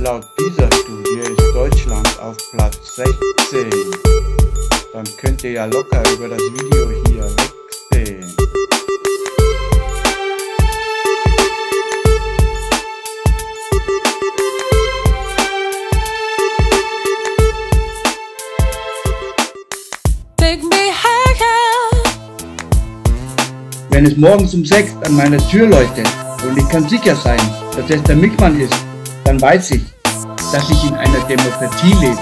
Laut dieser Studie ist Deutschland auf Platz 16. Dann könnt ihr ja locker über das Video hier wegsehen. Wenn es morgens um 6 an meiner Tür läutet und ich kann sicher sein, dass es der Mickmann ist, dann weiß ich, dass ich in einer Demokratie lebe.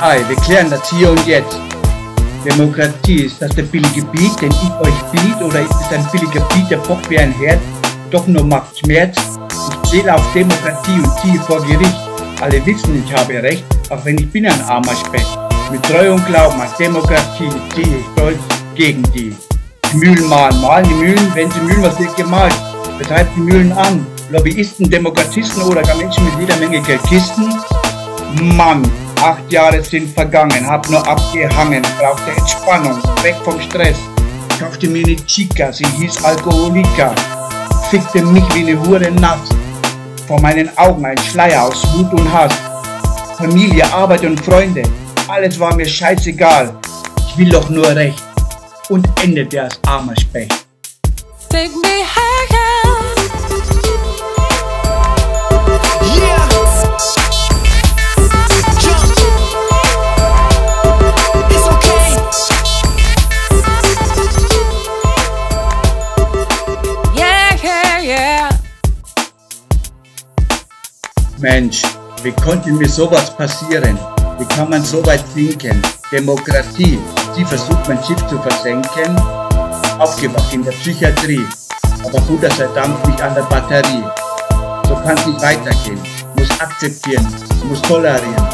Hi, wir klären das hier und jetzt. Demokratie, ist das der billige Beat, den ich euch biet, oder ist es ein billiger Beat, der pocht wie ein Herd, doch nur macht Schmerz? Ich zähle auf Demokratie und ziehe vor Gericht. Alle wissen, ich habe recht, auch wenn ich bin ein armer Specht. Mit Treu und Glauben an Demokratie ziehe ich stolz gegen die. Mühlen malen, malen die Mühlen, wenn sie mühlen, was wird gemalt? Betreibt die Mühlen an? Lobbyisten, Demokratisten oder gar Menschen mit jeder Menge Geldkisten? Mann, acht Jahre sind vergangen, hab nur abgehangen, brauchte Entspannung, weg vom Stress. Kaufte mir eine Chica, sie hieß Alkoholiker, fickte mich wie eine Hure nass. Vor meinen Augen ein Schleier aus Wut und Hass. Familie, Arbeit und Freunde, alles war mir scheißegal. Ich will doch nur Recht und endete als armer Specht. Take me higher. Yeah. Jump. It's okay. Yeah, yeah, yeah. Mensch, wie konnte mir sowas passieren? Wie kann man so weit sinken? Demokratie, sie versucht mein Schiff zu versenken. Aufgewacht in der Psychiatrie, aber Buddha sei Dank nicht an der Batterie. So kann es nicht weitergehen. Muss akzeptieren, muss tolerieren.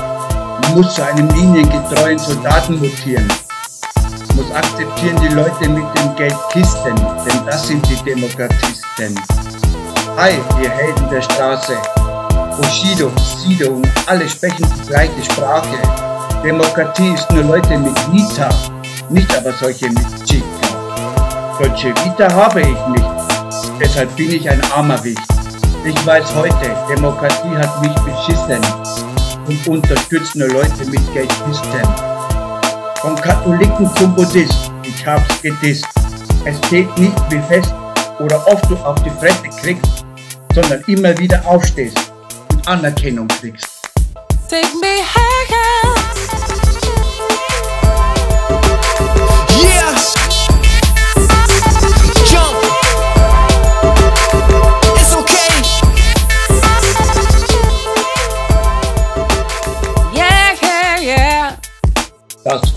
Muss zu einem liniengetreuen Soldaten mutieren. Muss akzeptieren die Leute mit den Geldkisten, denn das sind die Demokratisten. Hi, ihr Helden der Straße. Bushido, Sido und alle sprechen die gleiche Sprache. Demokratie ist nur Leute mit Vita, nicht aber solche mit Chica. Deutsche Vita habe ich nicht, deshalb bin ich ein armer Wicht. Ich weiß heute, Demokratie hat mich beschissen und unterstützt nur Leute mit Geldkisten. Vom Katholiken zum Buddhist, ich hab's gedisst. Es zählt nicht, wie fest oder oft du auf die Fresse kriegst, sondern immer wieder aufstehst und Anerkennung kriegst. Take me higher.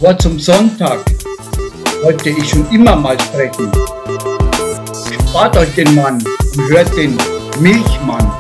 Wort zum Sonntag wollte ich schon immer mal sprechen. Spart euch den Mann und hört den Milchmann.